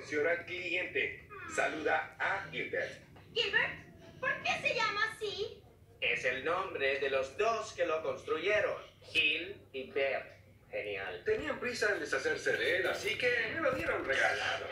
atención al cliente. Saluda a Gilbert. Gilbert, ¿por qué se llama así? Es el nombre de los dos que lo construyeron, Gil y Bert. Genial. Tenían prisa en deshacerse de él, así que me lo dieron regalado.